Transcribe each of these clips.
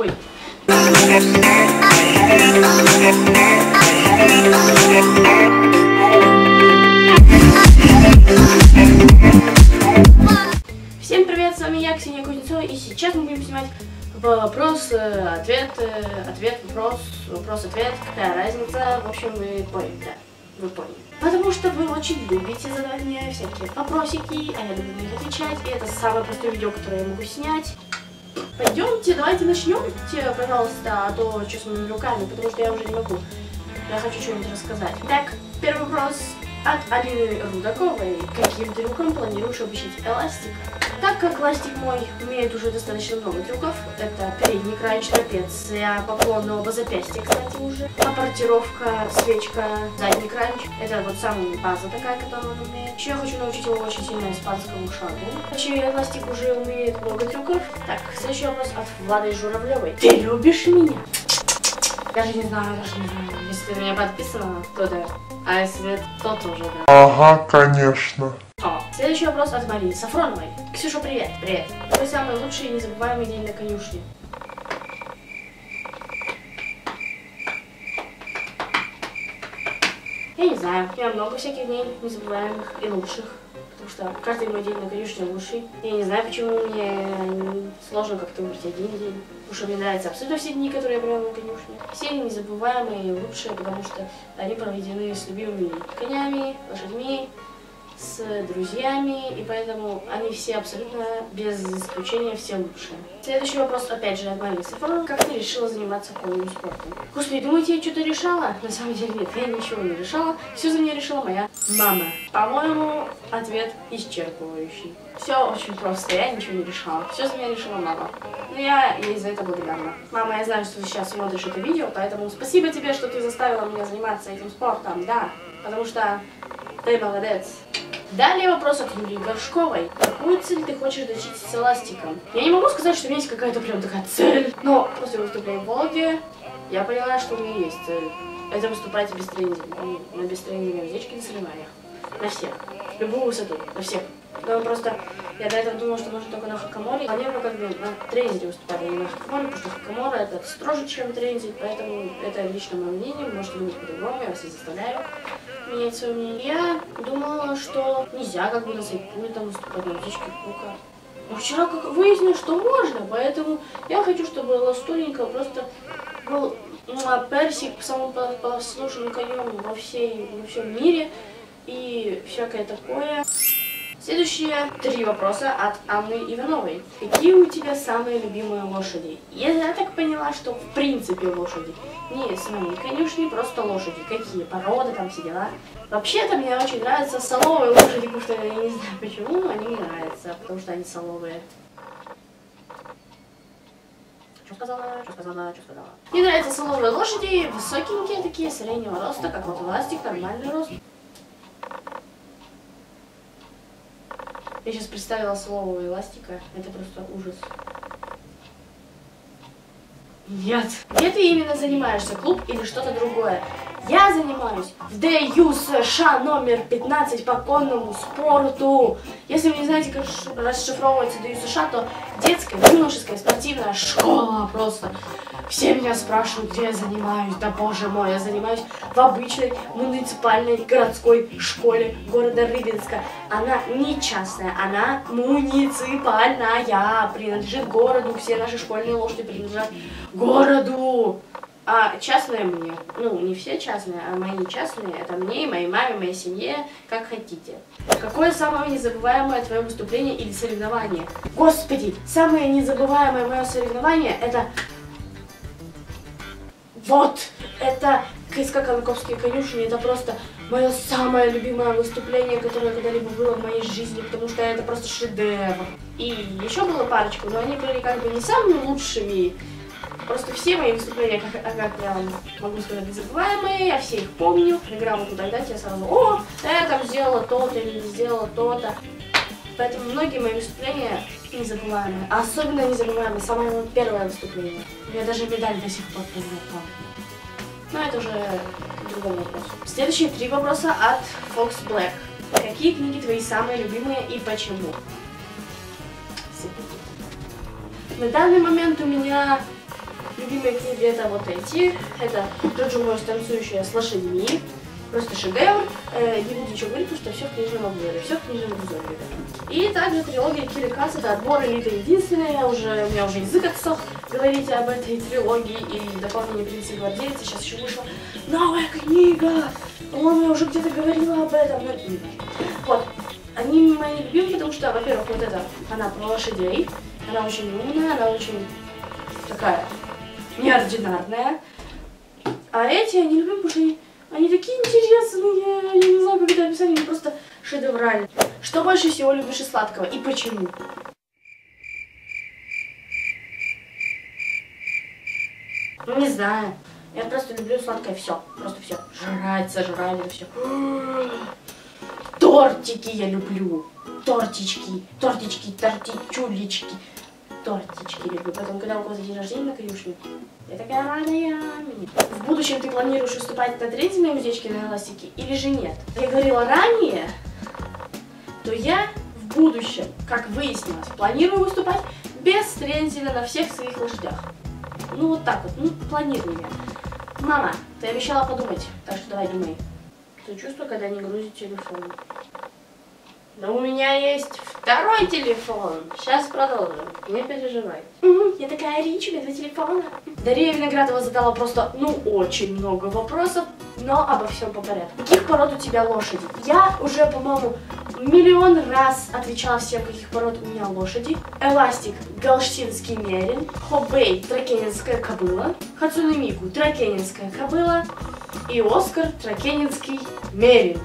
Ой. Всем привет, с вами я, Ксения Кузнецова, и сейчас мы будем снимать вопрос-ответ, ответ, вопрос, вопрос-ответ, какая разница, в общем, вы поняли, да, вы поняли. Потому что вы очень любите задавать мне всякие вопросики, а я люблю на них отвечать, и это самое простое видео, которое я могу снять. Пойдемте, давайте начнем, пожалуйста, а то что с моими руками, потому что я уже не могу. Я хочу что-нибудь рассказать. Итак, первый вопрос от Алины Рудаковой. Каким трюком планируешь обучить эластик? Так как ластик мой умеет уже достаточно много трюков, это передний край, трапеция, поклон на оба запястья, кстати, уже, апортировка, свечка, задний край, это вот самая база такая, которую он умеет. Еще я хочу научить его очень сильно испанскому шагу. Вообще, эластик уже умеет много трюков. Так, следующий вопрос от Влады Журавлевой. Ты любишь меня? Даже не знаю, даже не знаю. Если на меня подписана, то да. А если то тоже да. Ага, конечно. Следующий вопрос от Марии Сафроновой. Ксюша, привет. Привет. Какой самый лучший и незабываемый день на конюшне? Я не знаю. У меня много всяких дней незабываемых и лучших. Потому что каждый мой день на конюшне лучший. Я не знаю, почему мне сложно как-то выбрать один день. Потому что мне нравятся абсолютно все дни, которые я провела на конюшне. Все незабываемые и лучшие, потому что они проведены с любимыми конями, лошадьми, с друзьями, и поэтому они все абсолютно, без исключения, все лучшие. Следующий вопрос, опять же, от Марии Сафоновой. Как ты решила заниматься конным спортом? Господи, думаете, я что-то решала? На самом деле нет, я ничего не решала. Все за меня решила моя мама. По-моему, ответ исчерпывающий. Все очень просто, я ничего не решала. Все за меня решила мама. Но я ей за это благодарна. Мама, я знаю, что ты сейчас смотришь это видео, поэтому спасибо тебе, что ты заставила меня заниматься этим спортом, да. Потому что ты молодец. Далее вопрос от Юлии Горшковой. Какую цель ты хочешь достичь с эластиком? Я не могу сказать, что у меня есть какая-то прям такая цель, но после выступления в Волге я поняла, что у меня есть цель. Это выступать без тренинга, на без тренинга уздечки на соревнованиях. На всех. Любую высоту, на всех. Но просто я до этого думала, что можно только на хакаморе. Планирую как бы на тренинге выступать, а не на хакаморе, потому что хакамора это строже, чем тренинг, поэтому это лично мое мнение, можете думать по-другому, я вас не заставляю менять свое мнение. Я думала, что нельзя как бы на сайпуле выступать на птичке кука. Но вчера как выяснилось, что можно, поэтому я хочу, чтобы ластуренько просто был ну, персик самым послушным конем во, всей, во всем мире и всякое такое. Следующие три вопроса от Анны Ивановой. Какие у тебя самые любимые лошади? Я, я так поняла, что в принципе лошади. Не свои конюшни, просто лошади. Какие породы, там все дела. Вообще-то мне очень нравятся соловые лошади, потому что я не знаю почему, но они мне нравятся, потому что они соловые. Что сказала, что сказала, что сказала. Мне нравятся соловые лошади, высокенькие такие, среднего роста, как вот эластик, нормальный рост. Я сейчас представила слово эластика. Это просто ужас. Нет. Где ты именно занимаешься? Клуб или что-то другое? Я занимаюсь в ДЮ США номер 15 по конному спорту. Если вы не знаете, как расшифровывается ДЮ США, то детская, юношеская спортивная школа просто. Все меня спрашивают, где я занимаюсь. Да боже мой, я занимаюсь в обычной муниципальной городской школе города Рыбинска. Она не частная, она муниципальная. Принадлежит городу, все наши школьные лошади принадлежат городу. А частные мне, ну не все частные, а мои частные, это мне, моей маме, моей семье, как хотите. Какое самое незабываемое твое выступление или соревнование? Господи, самое незабываемое мое соревнование это... Вот, это КСК Конковские конюшни, это просто мое самое любимое выступление, которое когда-либо было в моей жизни, потому что это просто шедевр. И еще было парочку, но они были как бы не самыми лучшими, Просто все мои выступления, как, как я могу сказать, незабываемые, я все их помню. Куда дать, я сразу, о, я там сделала то-то или сделала то-то. Поэтому многие мои выступления незабываемые. А особенно незабываемые самое мое первое выступление. Меня даже медаль до сих пор помню. Но это уже другой вопрос. Следующие три вопроса от Fox Black. Какие книги твои самые любимые и почему? На данный момент у меня любимые книги это вот эти. Это Джоджо Мойс «Танцующая с лошадьми». Просто шедевр. Э, не буду ничего говорить, потому что все в книжном обзоре. Все в книжном обзоре. И также трилогия Киры Касс, это отбор элита единственная. Я уже, у меня уже язык отсох говорить об этой трилогии. И дополнение принца гвардейца. Сейчас еще вышла новая книга. По-моему, я уже где-то говорила об этом. Но... Вот. Они мои любимые, потому что, во-первых, вот эта, она про лошадей. Она очень умная, она очень такая неординарная. А эти они любим, потому что они такие интересные, я не знаю, как это описать, они просто шедевральные. Что больше всего любишь из сладкого и почему? Ну, не знаю. Я просто люблю сладкое все. Просто все. Жрать, сожрать, это все. Тортики я люблю. Тортички, тортички, тортичулечки. Тортички люблю. Потом, когда у кого-то день рождения на конюшне, я такая радая. В будущем ты планируешь выступать на трендинной уздечке на эластике или же нет? Я говорила ранее, то я в будущем, как выяснилось, планирую выступать без трензеля на всех своих лошадях. Ну вот так вот, ну планирую я. Мама, ты обещала подумать, так что давай думай. Что чувство, когда не грузит телефон? Но у меня есть второй телефон. Сейчас продолжим. Не переживай. я такая Рич, у меня два телефона. Дарья Виноградова задала просто, ну, очень много вопросов, но обо всем по порядку. Каких пород у тебя лошади? Я уже, по-моему, миллион раз отвечала всем, каких пород у меня лошади. Эластик, галштинский мерин. Хобей, тракенинская кобыла. Хацуна Мику, тракенинская кобыла. И Оскар, тракенинский мерин.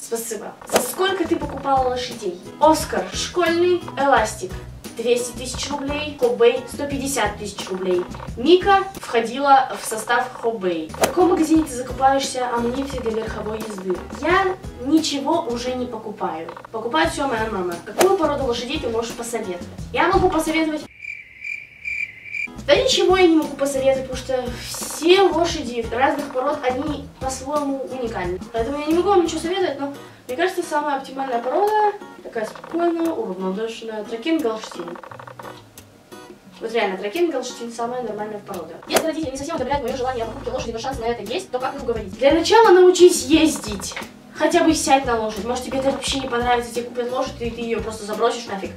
Спасибо. Сколько ты покупала лошадей? Оскар, школьный эластик. 200 тысяч рублей, Хобей 150 тысяч рублей. Мика входила в состав Хобей. В каком магазине ты закупаешься амуниции для верховой езды? Я ничего уже не покупаю. Покупает все моя мама. Какую породу лошадей ты можешь посоветовать? Я могу посоветовать да ничего я не могу посоветовать, потому что все лошади разных пород, они по-своему уникальны. Поэтому я не могу вам ничего советовать, но мне кажется, самая оптимальная порода, такая спокойная, уравновешенная, тракен галштин. Вот реально, тракен галштин самая нормальная порода. Если родители не совсем одобряют мое желание о покупке лошади, но шанс на это есть, то как их уговорить? Для начала научись ездить. Хотя бы сядь на лошадь. Может тебе это вообще не понравится, тебе купят лошадь, и ты ее просто забросишь нафиг.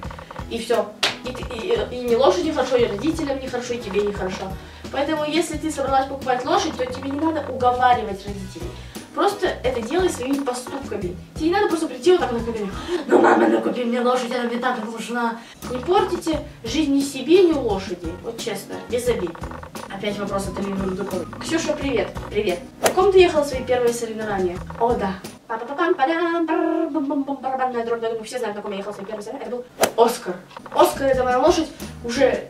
И все. И, и, и не лошади хорошо, и родителям не хорошо, и тебе не хорошо. Поэтому, если ты собралась покупать лошадь, то тебе не надо уговаривать родителей. Просто это делай своими поступками. Тебе не надо просто прийти вот так на коленях. Ну, мама, ну купи мне лошадь, она мне так нужна. Не портите жизнь ни себе, ни лошади. Вот честно, без обид. Опять вопрос от Алины Рудуковой. Ксюша, привет. Привет. На ком ты ехала свои первые соревнования? О, да. Барабанная дробь, я думаю, все знают, на ком я ехала свои первые соревнования. Это был Оскар. Оскар это моя лошадь уже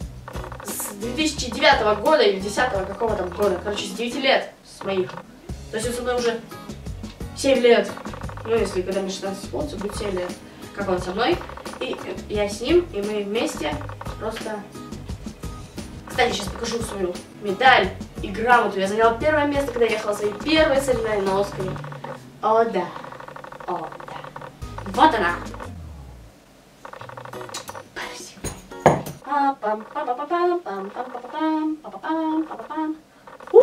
с 2009 года или 10 какого там года. Короче, с 9 лет с моих. То есть он со уже 7 лет. Ну, если когда мне 16 исполнится, будет 7 лет. Как он со мной. И я с ним, и мы вместе просто... Кстати, сейчас покажу свою медаль и грамоту. Я заняла первое место, когда ехала свои первые соревнования на Оскаре. О, да. О, да. Вот она.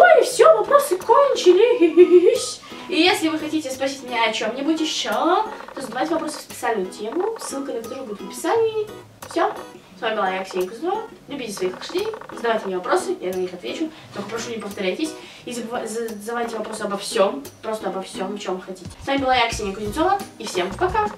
Ой, все, вопросы кончились. И если вы хотите спросить меня о чем-нибудь еще, то задавайте вопросы в специальную тему. Ссылка на которую будет в описании. Все. С вами была я, Ксения Кузнецова. Любите своих лошадей, задавайте мне вопросы, я на них отвечу. Только прошу, не повторяйтесь. И задавайте вопросы обо всем, просто обо всем, чем хотите. С вами была я, Ксения Кузнецова. И всем пока!